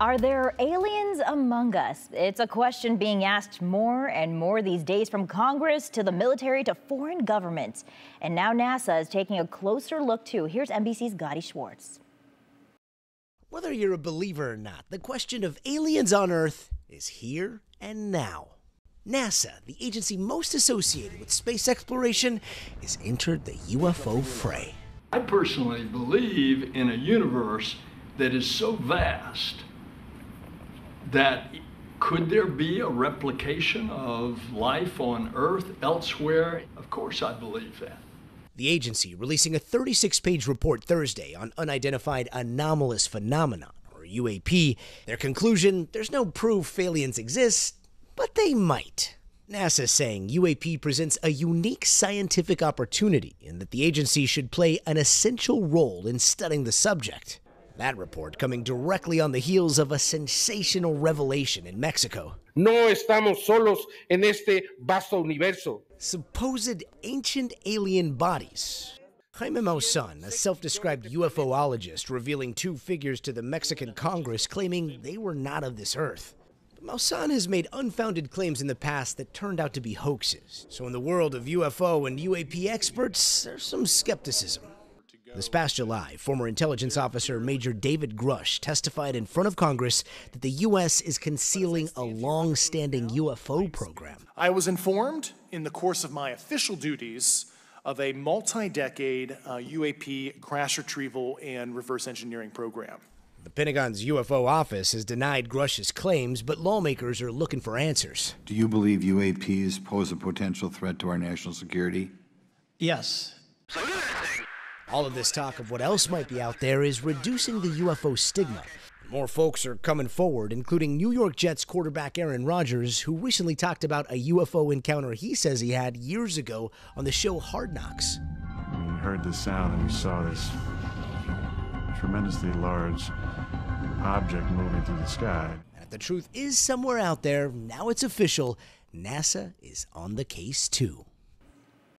Are there aliens among us? It's a question being asked more and more these days from Congress to the military to foreign governments. And now NASA is taking a closer look too. Here's NBC's Gadi Schwartz. Whether you're a believer or not, the question of aliens on Earth is here and now. NASA, the agency most associated with space exploration, has entered the UFO fray. I personally believe in a universe that is so vast that could there be a replication of life on Earth elsewhere? Of course, I believe that. The agency releasing a 36 page report Thursday on unidentified anomalous phenomenon, or UAP. Their conclusion there's no proof aliens exist, but they might. NASA saying UAP presents a unique scientific opportunity and that the agency should play an essential role in studying the subject. That report coming directly on the heels of a sensational revelation in Mexico. No estamos solos en este vasto universo. Supposed ancient alien bodies. Jaime Maussan, a self described UFOologist, revealing two figures to the Mexican Congress claiming they were not of this earth. But Maussan has made unfounded claims in the past that turned out to be hoaxes. So, in the world of UFO and UAP experts, there's some skepticism. This past July, former intelligence officer Major David Grusch testified in front of Congress that the U.S. is concealing a long standing UFO program. I was informed in the course of my official duties of a multi decade uh, UAP crash retrieval and reverse engineering program. The Pentagon's UFO office has denied Grusch's claims, but lawmakers are looking for answers. Do you believe UAPs pose a potential threat to our national security? Yes. All of this talk of what else might be out there is reducing the UFO stigma. More folks are coming forward, including New York Jets quarterback Aaron Rodgers, who recently talked about a UFO encounter he says he had years ago on the show Hard Knocks. We heard the sound and we saw this tremendously large object moving through the sky. And if the truth is somewhere out there, now it's official NASA is on the case too.